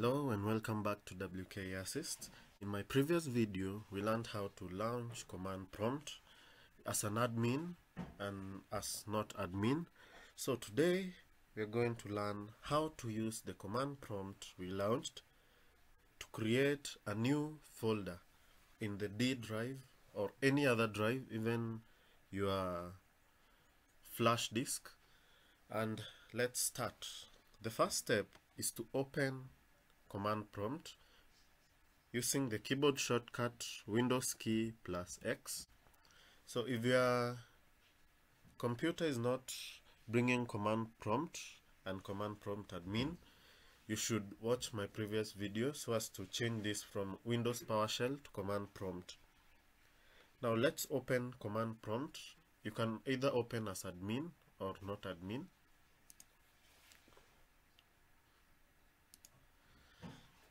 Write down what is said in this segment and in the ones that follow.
Hello and welcome back to WK Assist. In my previous video, we learned how to launch command prompt as an admin and as not admin. So today, we're going to learn how to use the command prompt we launched to create a new folder in the D drive or any other drive, even your flash disk. And let's start. The first step is to open command prompt using the keyboard shortcut Windows key plus X. So if your computer is not bringing command prompt and command prompt admin, you should watch my previous video so as to change this from Windows PowerShell to command prompt. Now let's open command prompt. You can either open as admin or not admin.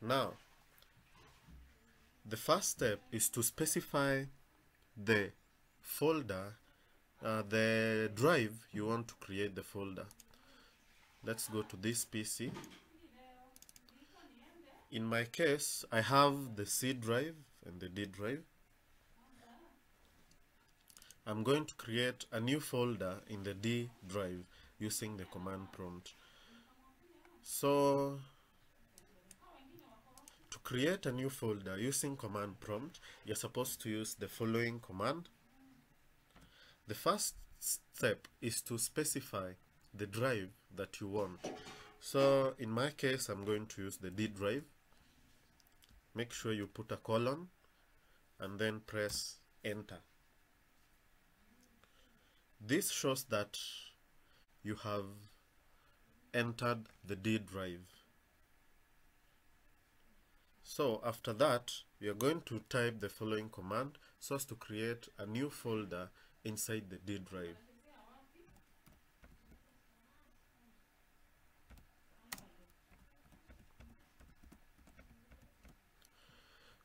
Now, the first step is to specify the folder, uh, the drive you want to create the folder. Let's go to this PC. In my case, I have the C drive and the D drive. I'm going to create a new folder in the D drive using the command prompt. So create a new folder using command prompt, you're supposed to use the following command. The first step is to specify the drive that you want. So in my case, I'm going to use the D drive. Make sure you put a colon and then press enter. This shows that you have entered the D drive. So after that, are going to type the following command so as to create a new folder inside the D drive.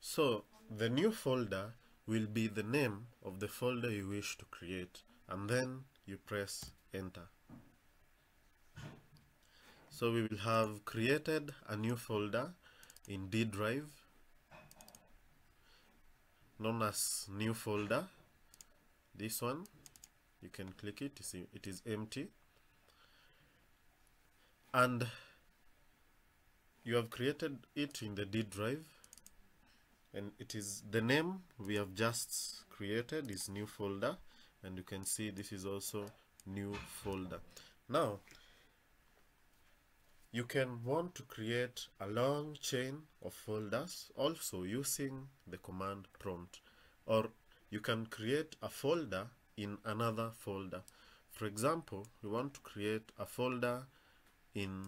So the new folder will be the name of the folder you wish to create and then you press enter. So we will have created a new folder in D drive known as new folder. This one you can click it you see it is empty. And you have created it in the D drive and it is the name we have just created is new folder. And you can see this is also new folder. Now you can want to create a long chain of folders also using the command prompt or you can create a folder in another folder. For example you want to create a folder in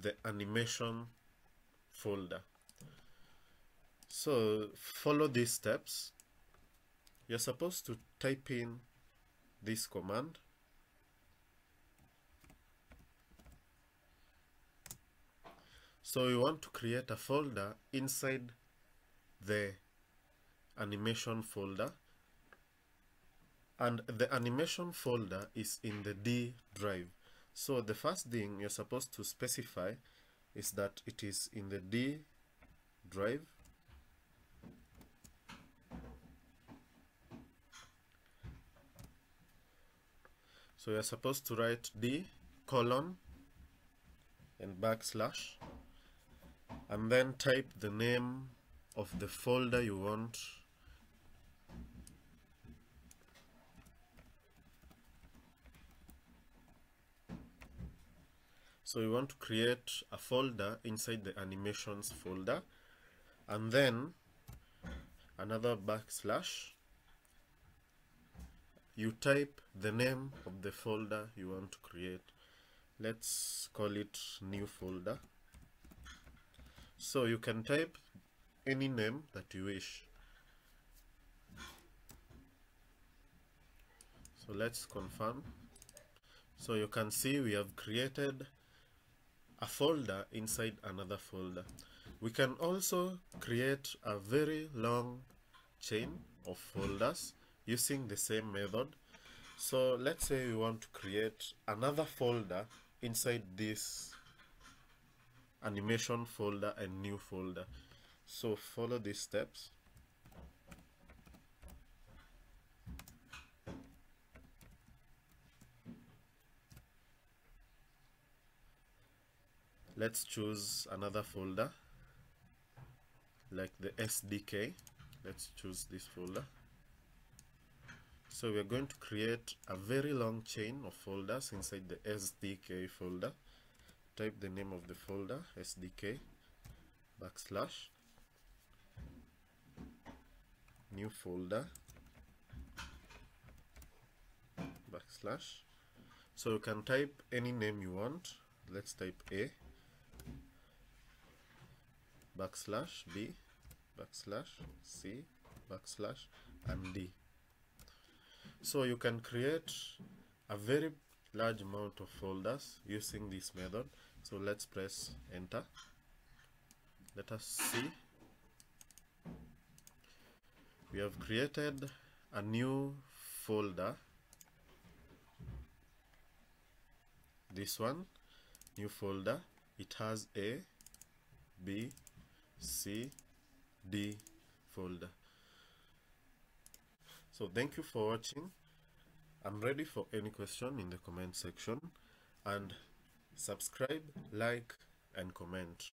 the animation folder. So follow these steps. You're supposed to type in this command So we want to create a folder inside the animation folder. And the animation folder is in the D drive. So the first thing you're supposed to specify is that it is in the D drive. So you're supposed to write D colon and backslash and then type the name of the folder you want. So we want to create a folder inside the animations folder and then another backslash. You type the name of the folder you want to create. Let's call it new folder so you can type any name that you wish. So let's confirm. So you can see we have created a folder inside another folder. We can also create a very long chain of folders using the same method. So let's say we want to create another folder inside this animation folder and new folder. So follow these steps. Let's choose another folder like the SDK let's choose this folder. So we're going to create a very long chain of folders inside the SDK folder type the name of the folder SDK backslash new folder backslash. So you can type any name you want. Let's type A backslash B backslash C backslash and D. So you can create a very large amount of folders using this method. So let's press enter. Let us see. We have created a new folder. This one new folder. It has a b c d folder. So thank you for watching i'm ready for any question in the comment section. And subscribe like and comment